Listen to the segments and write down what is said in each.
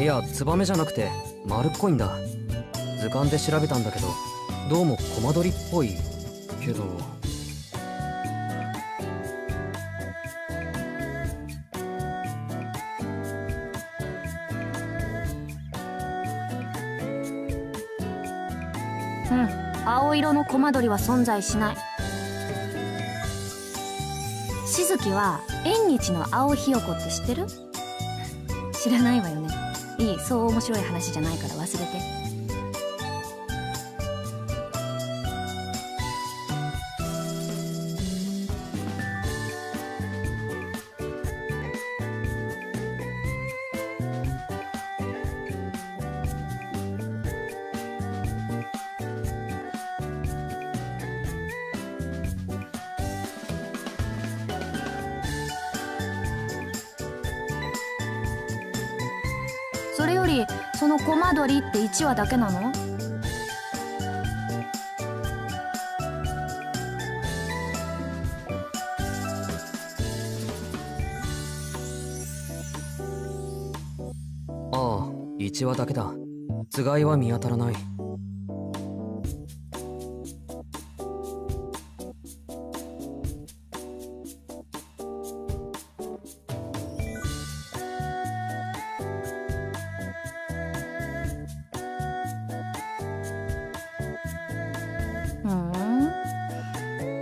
いやツバメじゃなくて丸っこいんだ。図鑑で調べたんだけどどうもコマ撮りっぽい。けどうん。青色のコマ撮りは存在しない。しずきは縁日の青ひよこって知ってる？知らないわよね。いいそう面白い話じゃないから忘れて。それよりそのコマドリって1話だけなの？ああ1話だけだ。つがいは見当たらない。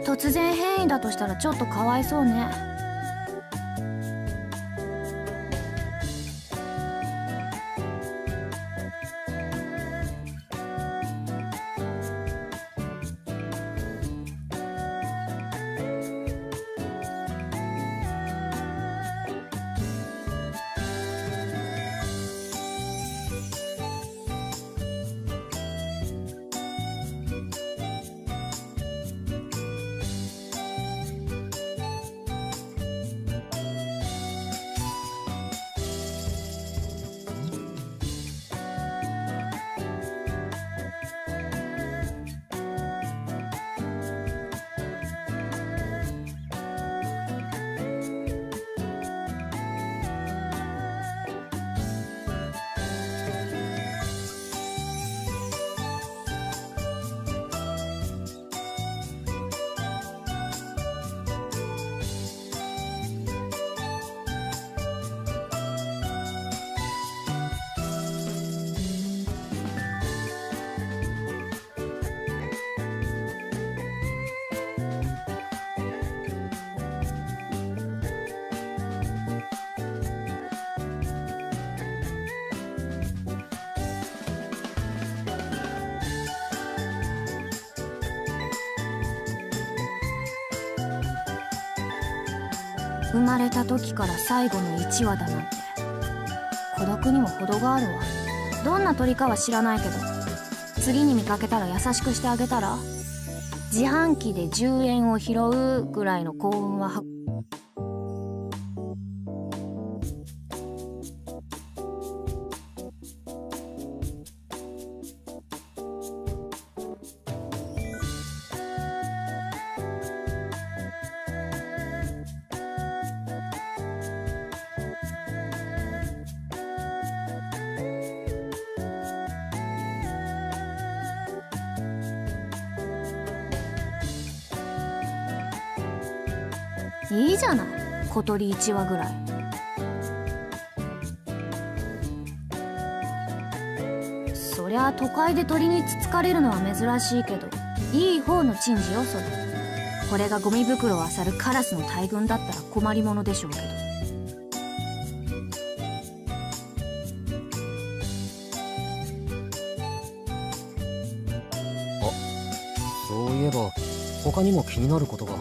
突然変異だとしたらちょっとかわいそうね。生まれた時から最後の1話だなんて。孤独にも程があるわ。どんな鳥かは知らないけど。次に見かけたら優しくしてあげたら。自販機で10円を拾うぐらいの幸運ははいいじゃない。小鳥1羽ぐらい。そりゃ都会で鳥につつかれるのは珍しいけどいい方の珍事よそれ。これがゴミ袋を漁るカラスの大群だったら困りものでしょうけど。あそういえば他にも気になることが？